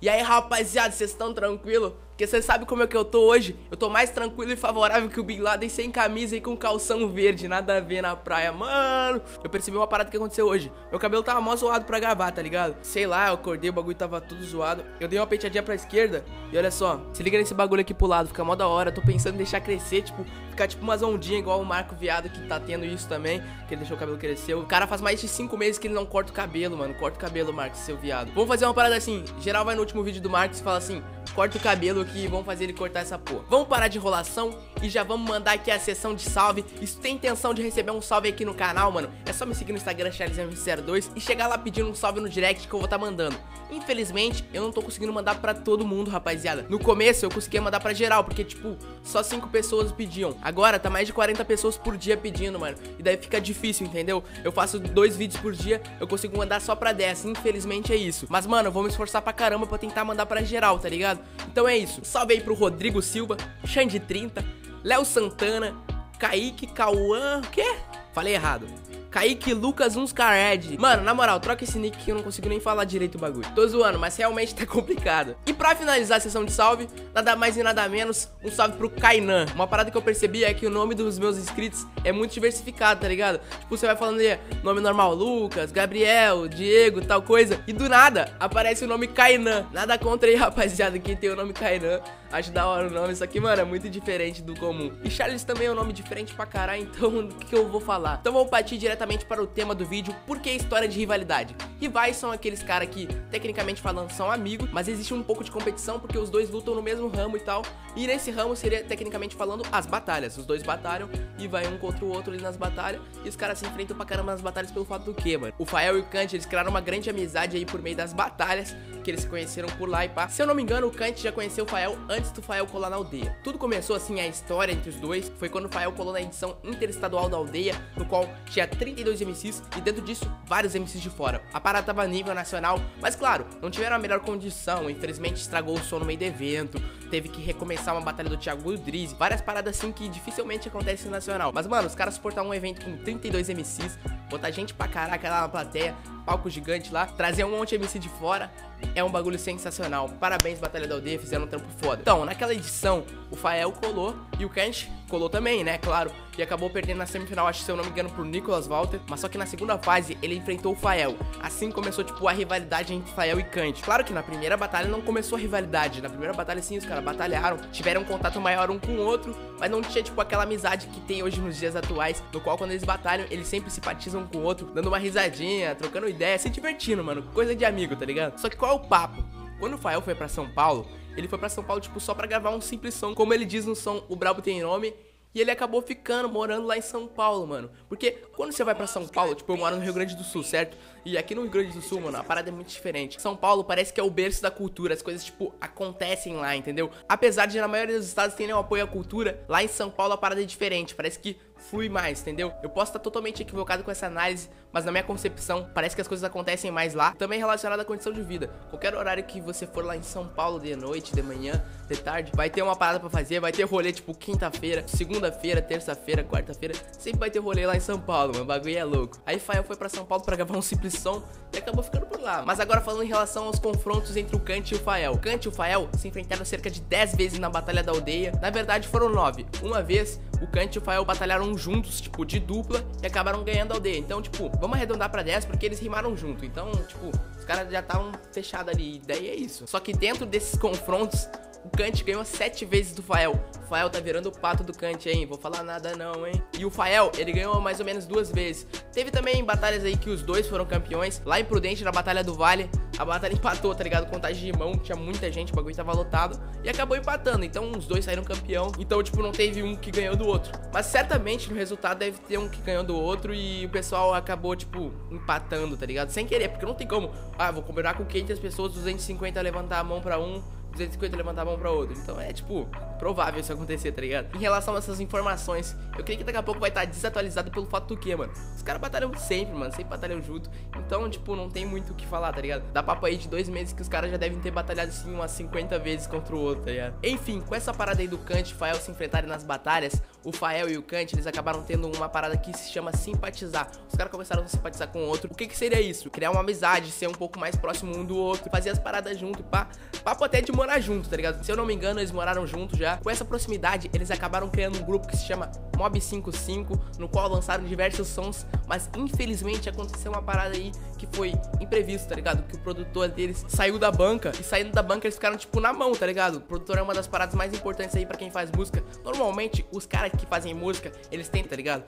E aí, rapaziada, vocês estão tranquilo? Porque você sabe como é que eu tô hoje? Eu tô mais tranquilo e favorável que o Bin Laden sem camisa e com calção verde, nada a ver na praia. Mano, eu percebi uma parada que aconteceu hoje. Meu cabelo tava mó zoado pra gravar, tá ligado? Sei lá, eu acordei, o bagulho tava tudo zoado. Eu dei uma penteadinha pra esquerda e olha só, se liga nesse bagulho aqui pro lado, fica mó da hora. Tô pensando em deixar crescer, tipo, ficar tipo umas ondinhas igual o Marco Viado que tá tendo isso também, que ele deixou o cabelo crescer. O cara faz mais de 5 meses que ele não corta o cabelo, mano. Corta o cabelo, Marcos, seu viado. Vamos fazer uma parada assim, geral vai no último vídeo do Marcos e fala assim, corta o cabelo aqui e vamos fazer ele cortar essa porra. Vamos parar de enrolação e já vamos mandar aqui a sessão de salve. E se tem intenção de receber um salve aqui no canal, mano, é só me seguir no Instagram, CharlesM02 e chegar lá pedindo um salve no direct que eu vou estar tá mandando. Infelizmente, eu não tô conseguindo mandar pra todo mundo, rapaziada. No começo, eu conseguia mandar pra geral, porque, tipo, só 5 pessoas pediam. Agora, tá mais de 40 pessoas por dia pedindo, mano. E daí fica difícil, entendeu? Eu faço dois vídeos por dia, eu consigo mandar só pra 10. Infelizmente é isso. Mas, mano, eu vou me esforçar pra caramba pra tentar mandar pra geral, tá ligado? Então é isso. Salve aí pro Rodrigo Silva, Xande30, Léo Santana, Kaique, Cauã. O quê? Falei errado. Kaique Lucas Unscared. Mano, na moral, troca esse nick que eu não consigo nem falar direito o bagulho. Tô zoando, mas realmente tá complicado. E pra finalizar a sessão de salve, nada mais e nada menos, um salve pro Kainan. Uma parada que eu percebi é que o nome dos meus inscritos é muito diversificado, tá ligado? Tipo, você vai falando nome normal, Lucas, Gabriel, Diego, tal coisa. E do nada, aparece o nome Kainan. Nada contra aí, rapaziada, que tem o nome Kainan. Acho da hora o nome, isso aqui, mano, é muito diferente do comum. E Charles também é um nome diferente pra caralho, então o que, eu vou falar? Então vamos partir diretamente para o tema do vídeo, por que história de rivalidade? Rivais são aqueles caras que, tecnicamente falando, são amigos, mas existe um pouco de competição porque os dois lutam no mesmo ramo e tal. E nesse ramo seria, tecnicamente falando, as batalhas. Os dois batalham e vai um contra o outro ali nas batalhas. E os caras se enfrentam pra caramba nas batalhas pelo fato do que, mano? O Fael e o Kant, eles criaram uma grande amizade aí por meio das batalhas, que eles se conheceram por lá e pá. Se eu não me engano, o Kant já conheceu o Fael antes do Fael colar na aldeia. Tudo começou assim, a história entre os dois, foi quando o Fael colou na edição interestadual da aldeia, no qual tinha 32 MCs e dentro disso, vários MCs de fora. A parada tava nível nacional, mas claro, não tiveram a melhor condição, infelizmente estragou o som no meio do evento, teve que recomeçar uma batalha do Thiago Drizzy, várias paradas assim que dificilmente acontecem no nacional. Mas mano, os caras suportar um evento com 32 MCs, botar gente pra caraca lá na plateia, palco gigante lá, trazer um monte de MC de fora, é um bagulho sensacional. Parabéns, Batalha da Aldeia, fizeram um trampo foda. Então, naquela edição, o Fael colou e o Kant colou também, né? Claro. E acabou perdendo na semifinal, acho que se eu não me engano, pro Nicolas Walter. Mas só que na segunda fase ele enfrentou o Fael. Assim começou, tipo, a rivalidade entre Fael e Kant. Claro que na primeira batalha não começou a rivalidade. Na primeira batalha, sim, os caras batalharam, tiveram um contato maior um com o outro, mas não tinha, tipo, aquela amizade que tem hoje nos dias atuais, no qual quando eles batalham, eles sempre simpatizam um com o outro, dando uma risadinha, trocando ideia, se divertindo, mano. Coisa de amigo, tá ligado? Só que qual é o papo? Quando o Fael foi para São Paulo, ele foi para São Paulo, tipo, só para gravar um simples som. Como ele diz no som, o Brabo tem nome. E ele acabou ficando, morando lá em São Paulo, mano. Porque quando você vai pra São Paulo, tipo, eu moro no Rio Grande do Sul, certo? E aqui no Rio Grande do Sul, mano, a parada é muito diferente. São Paulo parece que é o berço da cultura, as coisas, tipo, acontecem lá, entendeu? Apesar de na maioria dos estados terem um apoio à cultura, lá em São Paulo a parada é diferente. Parece que flui mais, entendeu? Eu posso estar totalmente equivocado com essa análise, mas na minha concepção, parece que as coisas acontecem mais lá. Também relacionado à condição de vida. Qualquer horário que você for lá em São Paulo de noite, de manhã, de tarde, vai ter uma parada para fazer, vai ter rolê tipo quinta-feira, segunda-feira, terça-feira, quarta-feira, sempre vai ter rolê lá em São Paulo, mano, o bagulho é louco. Aí Fael foi para São Paulo para gravar um simples som e acabou ficando por lá. Mas agora falando em relação aos confrontos entre o Kant e o Fael. O Kant e o Fael se enfrentaram cerca de 10 vezes na Batalha da Aldeia. Na verdade foram 9. Uma vez o Kant e o Fael batalharam juntos, tipo, de dupla e acabaram ganhando a aldeia. Então, tipo, vamos arredondar pra 10 porque eles rimaram junto. Então, tipo, os caras já estavam fechados ali. E daí é isso. Só que dentro desses confrontos, o Kant ganhou sete vezes do Fael. O Fael tá virando o pato do Kant, hein? Vou falar nada não, hein? E o Fael, ele ganhou mais ou menos duas vezes. Teve também batalhas aí que os dois foram campeões. Lá em Prudente, na Batalha do Vale, a batalha empatou, tá ligado? Contagem de mão, tinha muita gente, o bagulho tava lotado. E acabou empatando, então os dois saíram campeão. Então, tipo, não teve um que ganhou do outro. Mas certamente no resultado deve ter um que ganhou do outro e o pessoal acabou, tipo, empatando, tá ligado? Sem querer, porque não tem como. Ah, vou combinar com 500 pessoas, 250 levantar a mão pra um 250 levantar a mão pra outro. Então é tipo, provável isso acontecer, tá ligado? Em relação a essas informações, eu creio que daqui a pouco vai estar desatualizado pelo fato do que, mano? Os caras batalham sempre, mano, sempre batalham junto. Então, tipo, não tem muito o que falar, tá ligado? Dá papo aí de dois meses que os caras já devem ter batalhado assim umas 50 vezes contra o outro, tá ligado? Enfim, com essa parada aí do Kant e Fael se enfrentarem nas batalhas, o Fael e o Kant, eles acabaram tendo uma parada que se chama simpatizar. Os caras começaram a simpatizar com o outro. O que que seria isso? Criar uma amizade, ser um pouco mais próximo um do outro, fazer as paradas junto, pá. Papo até de morar junto, tá ligado? Se eu não me engano, eles moraram juntos já. Com essa proximidade, eles acabaram criando um grupo que se chama Mob 55, no qual lançaram diversos sons, mas infelizmente aconteceu uma parada aí que foi imprevisto, tá ligado? Que o produtor deles saiu da banca e saindo da banca eles ficaram tipo na mão, tá ligado? O produtor é uma das paradas mais importantes aí para quem faz música. Normalmente, os caras que fazem música, eles têm, tá ligado?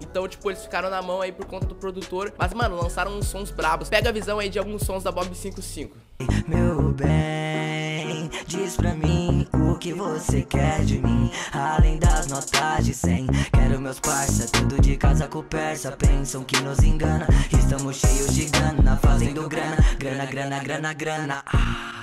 Então, tipo, eles ficaram na mão aí por conta do produtor. Mas, mano, lançaram uns sons brabos. Pega a visão aí de alguns sons da Bob 55. Meu bem, diz pra mim o que você quer de mim Além das notas de 100 Quero meus parça, tudo de casa com persa Pensam que nos engana Estamos cheios de grana, fazendo grana Grana, grana, grana, grana ah.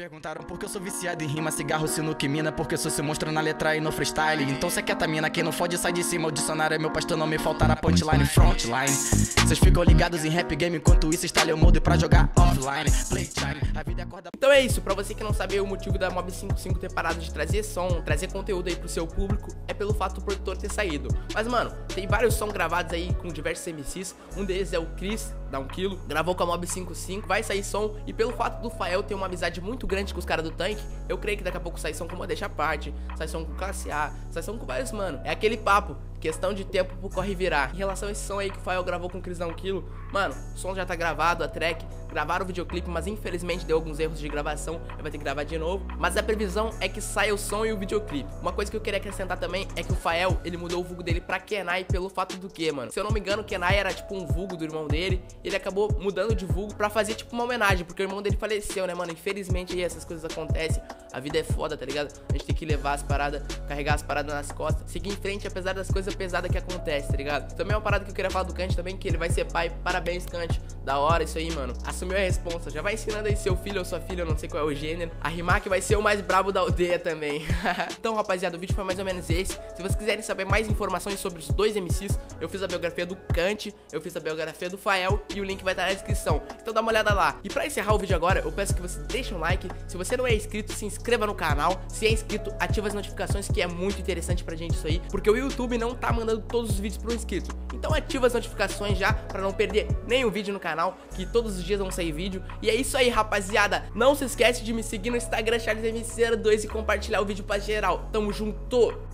Perguntaram por que eu sou viciado em rima, cigarro, sinuca e mina? Porque sou se monstro na letra e no freestyle. Então cê mina, quem não fode sai de cima. O dicionário é meu pastor, não me faltará punchline. Frontline. Cês ficam ligados em rap game Enquanto isso instale o modo pra jogar offline. Playtime, a vida acorda Então é isso, pra você que não sabia o motivo da Mob 55 ter parado de trazer som, trazer conteúdo aí pro seu público, é pelo fato do produtor ter saído. Mas, mano, tem vários sons gravados aí com diversos MCs, um deles é o Chris, da 1 kg, gravou com a Mob 55, vai sair som, e pelo fato do Fael ter uma amizade muito grande com os caras do tanque, eu creio que daqui a pouco sai som com uma deixa parte, sai som com classe A, sai som com vários, mano. É aquele papo, questão de tempo pro corre virar. Em relação a esse som aí que o Fael gravou com o 1 kg, mano, o som já tá gravado, a track, gravaram o videoclipe, mas infelizmente deu alguns erros de gravação, vai ter que gravar de novo. Mas a previsão é que saia o som e o videoclipe. Uma coisa que eu queria acrescentar também é que o Fael, ele mudou o vulgo dele pra Kenai pelo fato do que, mano? Se eu não me engano, Kenai era tipo um vulgo do irmão dele, e ele acabou mudando de vulgo pra fazer tipo uma homenagem, porque o irmão dele faleceu, né, mano? Infelizmente aí essas coisas acontecem, a vida é foda, tá ligado? A gente tem que levar as paradas, carregar as paradas nas costas, seguir em frente apesar das coisas pesadas que acontecem, tá ligado? Também é uma parada que eu queria falar do Kant também, que ele vai ser pai, parabéns Kant, da hora isso aí, mano. Assumiu a responsa, já vai ensinando aí seu filho ou sua filha, eu não sei qual é o gênero, a rimar que vai ser o mais brabo da aldeia também. então, rapaziada, o vídeo foi mais ou menos esse. Se vocês quiserem saber mais informações sobre os dois MCs, eu fiz a biografia do Kant, eu fiz a biografia do Fael e o link vai estar na descrição. Então dá uma olhada lá. E pra encerrar o vídeo agora, eu peço que você deixe um like. Se você não é inscrito, se inscreva no canal. Se é inscrito, ativa as notificações, que é muito interessante pra gente isso aí, porque o YouTube não tá mandando todos os vídeos pro inscrito. Então ativa as notificações já pra não perder nenhum vídeo no canal, que todos os dias vão sair vídeo. E é isso aí, rapaziada. Não se esquece de me seguir no Instagram CharlesMC02 e compartilhar o vídeo pra geral. Tamo junto!